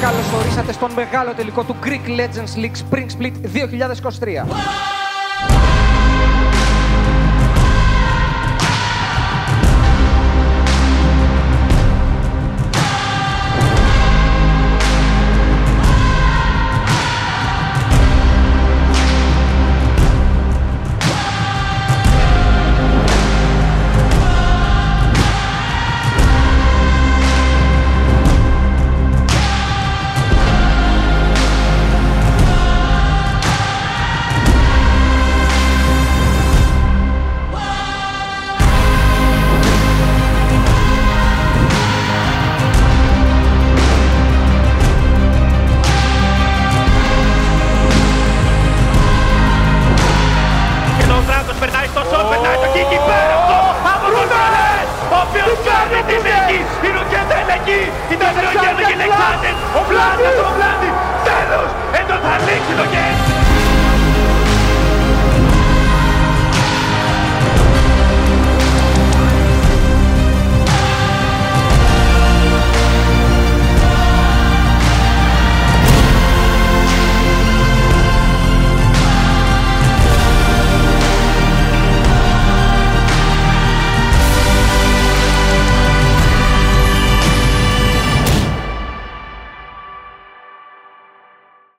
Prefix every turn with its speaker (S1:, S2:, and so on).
S1: Καλώς ορίσατε στον μεγάλο τελικό του Greek Legends League Spring Split 2023.